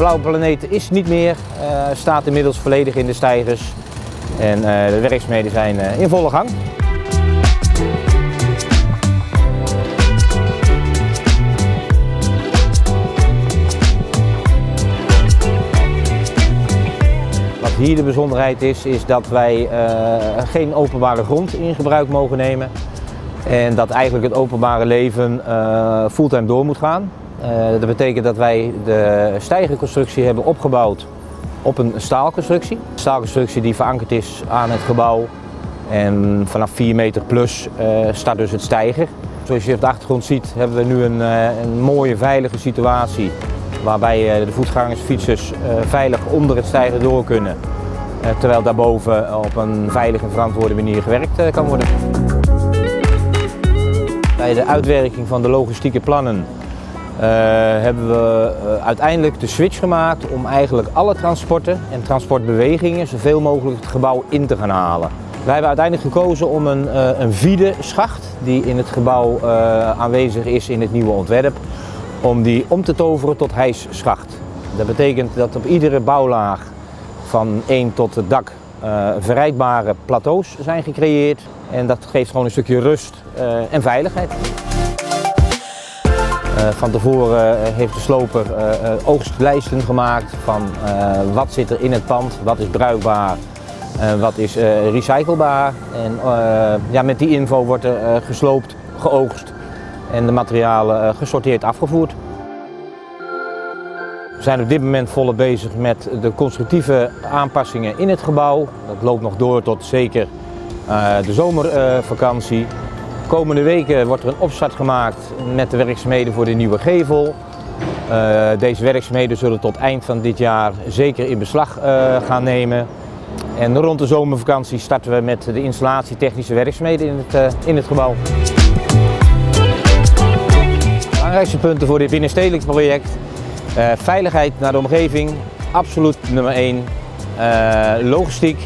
blauwe planeet is niet meer, staat inmiddels volledig in de stijgers. En de werkzaamheden zijn in volle gang. Hier de bijzonderheid is, is dat wij geen openbare grond in gebruik mogen nemen. En dat eigenlijk het openbare leven fulltime door moet gaan. Uh, dat betekent dat wij de stijgerconstructie hebben opgebouwd op een staalconstructie. Een staalconstructie die verankerd is aan het gebouw. En vanaf 4 meter plus staat dus het stijger. Zoals je op de achtergrond ziet hebben we nu een, een mooie veilige situatie waarbij de voetgangers, fietsers veilig onder het stijger door kunnen. Eh, terwijl daarboven op een veilige en verantwoorde manier gewerkt eh, kan worden. Bij de uitwerking van de logistieke plannen hebben we uiteindelijk de switch gemaakt om eigenlijk alle transporten en transportbewegingen zoveel mogelijk het gebouw in te gaan halen. Wij hebben uiteindelijk gekozen om een, uh, een vierde schacht die in het gebouw aanwezig is in het nieuwe ontwerp, om die om te toveren tot hijsschacht. Dat betekent dat op iedere bouwlaag van 1 tot het dak uh, verrijdbare plateaus zijn gecreëerd. En dat geeft gewoon een stukje rust en veiligheid. Uh, van tevoren heeft de sloper oogstlijsten gemaakt van wat zit er in het pand, wat is bruikbaar, wat is recyclebaar. En ja, met die info wordt er gesloopt, geoogst en de materialen gesorteerd afgevoerd. We zijn op dit moment volop bezig met de constructieve aanpassingen in het gebouw. Dat loopt nog door tot zeker de zomervakantie. Komende weken wordt er een opstart gemaakt met de werkzaamheden voor de nieuwe gevel. Uh, deze werkzaamheden zullen tot eind van dit jaar zeker in beslag uh, gaan nemen. En rond de zomervakantie starten we met de installatie technische werkzaamheden in het, in het gebouw. Belangrijkste punten voor dit binnenstedelijk project veiligheid naar de omgeving, absoluut nummer 1. Uh, eh, logistiek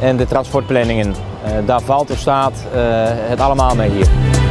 en de transportplanningen. Uh, daar valt of staat het allemaal mee hier.